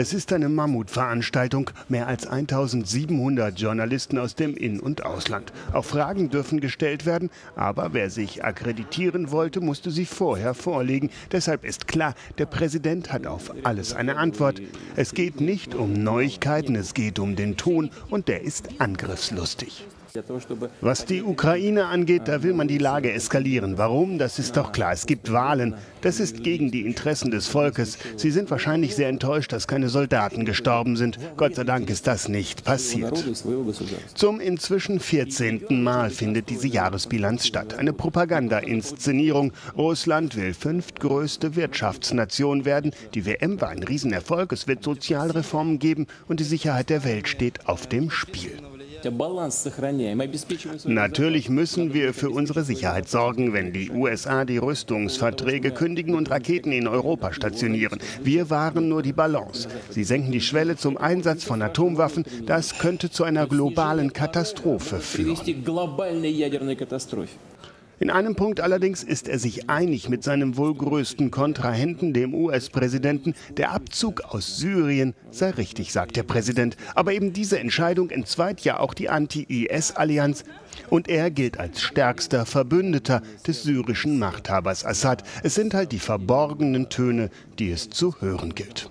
Es ist eine Mammutveranstaltung. Mehr als 1700 Journalisten aus dem In- und Ausland. Auch Fragen dürfen gestellt werden, aber wer sich akkreditieren wollte, musste sie vorher vorlegen. Deshalb ist klar, der Präsident hat auf alles eine Antwort. Es geht nicht um Neuigkeiten, es geht um den Ton und der ist angriffslustig. Was die Ukraine angeht, da will man die Lage eskalieren. Warum? Das ist doch klar. Es gibt Wahlen. Das ist gegen die Interessen des Volkes. Sie sind wahrscheinlich sehr enttäuscht, dass keine Soldaten gestorben sind. Gott sei Dank ist das nicht passiert. Zum inzwischen 14. Mal findet diese Jahresbilanz statt. Eine Propaganda-Inszenierung. Russland will fünftgrößte Wirtschaftsnation werden. Die WM war ein Riesenerfolg. Es wird Sozialreformen geben und die Sicherheit der Welt steht auf dem Spiel. Natürlich müssen wir für unsere Sicherheit sorgen, wenn die USA die Rüstungsverträge kündigen und Raketen in Europa stationieren. Wir wahren nur die Balance. Sie senken die Schwelle zum Einsatz von Atomwaffen. Das könnte zu einer globalen Katastrophe führen. In einem Punkt allerdings ist er sich einig mit seinem wohl größten Kontrahenten, dem US-Präsidenten. Der Abzug aus Syrien sei richtig, sagt der Präsident. Aber eben diese Entscheidung entzweit ja auch die Anti-IS-Allianz. Und er gilt als stärkster Verbündeter des syrischen Machthabers Assad. Es sind halt die verborgenen Töne, die es zu hören gilt.